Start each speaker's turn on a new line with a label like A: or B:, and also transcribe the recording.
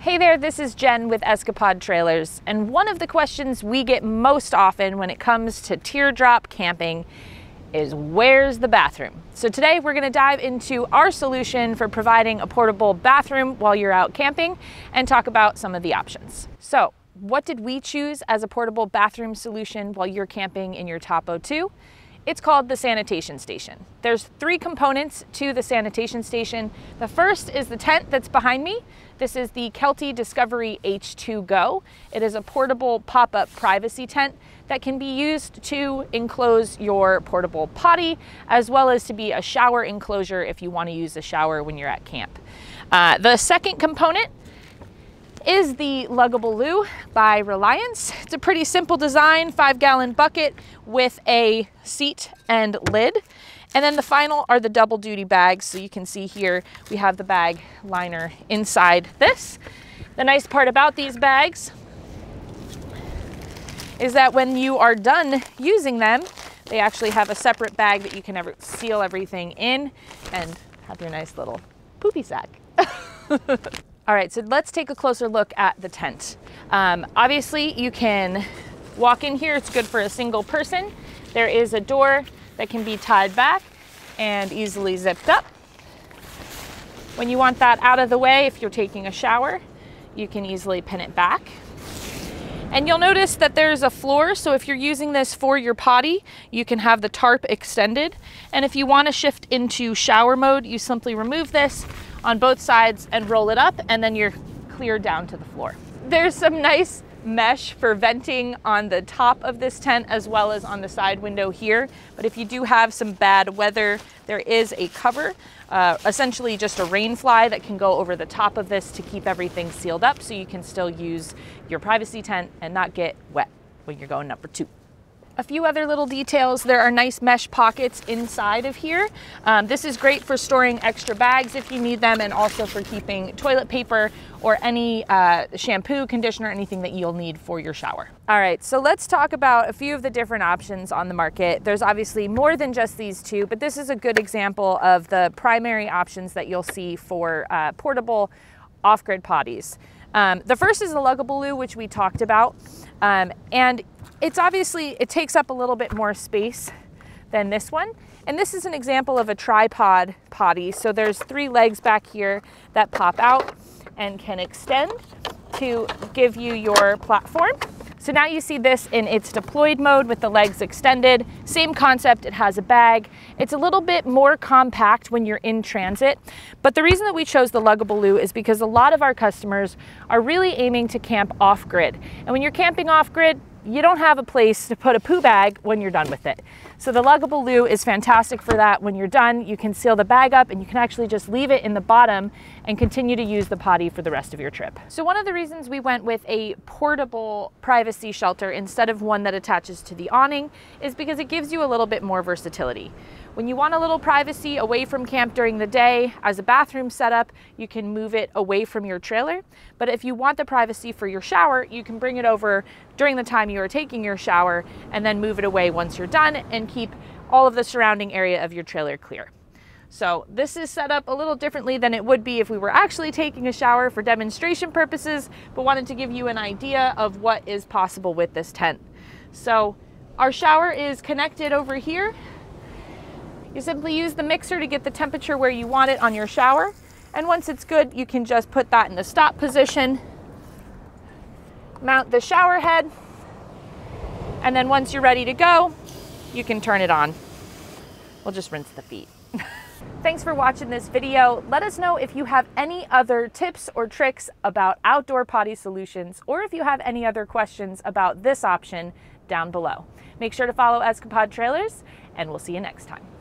A: Hey there, this is Jen with Escapod Trailers, and one of the questions we get most often when it comes to teardrop camping is where's the bathroom? So today we're gonna dive into our solution for providing a portable bathroom while you're out camping and talk about some of the options. So what did we choose as a portable bathroom solution while you're camping in your Topo 2? It's called the sanitation station. There's three components to the sanitation station. The first is the tent that's behind me. This is the Kelty Discovery H2 Go. It is a portable pop-up privacy tent that can be used to enclose your portable potty, as well as to be a shower enclosure if you wanna use a shower when you're at camp. Uh, the second component is the Luggable Loo by Reliance. It's a pretty simple design, five gallon bucket with a seat and lid. And then the final are the double duty bags. So you can see here, we have the bag liner inside this. The nice part about these bags is that when you are done using them, they actually have a separate bag that you can ever seal everything in and have your nice little poopy sack. All right, so let's take a closer look at the tent. Um, obviously, you can walk in here. It's good for a single person. There is a door that can be tied back and easily zipped up. When you want that out of the way, if you're taking a shower, you can easily pin it back. And you'll notice that there's a floor, so if you're using this for your potty, you can have the tarp extended. And if you wanna shift into shower mode, you simply remove this, on both sides and roll it up and then you're clear down to the floor. There's some nice mesh for venting on the top of this tent as well as on the side window here. But if you do have some bad weather, there is a cover, uh, essentially just a rain fly that can go over the top of this to keep everything sealed up so you can still use your privacy tent and not get wet when you're going number two. A few other little details. There are nice mesh pockets inside of here. Um, this is great for storing extra bags if you need them and also for keeping toilet paper or any uh, shampoo, conditioner, anything that you'll need for your shower. All right, so let's talk about a few of the different options on the market. There's obviously more than just these two, but this is a good example of the primary options that you'll see for uh, portable off-grid potties. Um, the first is the Luggable Loo, which we talked about. Um, and it's obviously, it takes up a little bit more space than this one. And this is an example of a tripod potty. So there's three legs back here that pop out and can extend to give you your platform. So now you see this in its deployed mode with the legs extended. Same concept, it has a bag. It's a little bit more compact when you're in transit. But the reason that we chose the Luggable Loo is because a lot of our customers are really aiming to camp off grid. And when you're camping off grid, you don't have a place to put a poo bag when you're done with it. So the luggable loo is fantastic for that. When you're done, you can seal the bag up and you can actually just leave it in the bottom and continue to use the potty for the rest of your trip. So one of the reasons we went with a portable privacy shelter instead of one that attaches to the awning is because it gives you a little bit more versatility. When you want a little privacy away from camp during the day as a bathroom setup, you can move it away from your trailer. But if you want the privacy for your shower, you can bring it over during the time you are taking your shower and then move it away once you're done and keep all of the surrounding area of your trailer clear. So this is set up a little differently than it would be if we were actually taking a shower for demonstration purposes, but wanted to give you an idea of what is possible with this tent. So our shower is connected over here you simply use the mixer to get the temperature where you want it on your shower. And once it's good, you can just put that in the stop position, mount the shower head, and then once you're ready to go, you can turn it on. We'll just rinse the feet. Thanks for watching this video. Let us know if you have any other tips or tricks about outdoor potty solutions, or if you have any other questions about this option down below. Make sure to follow Escapod Trailers, and we'll see you next time.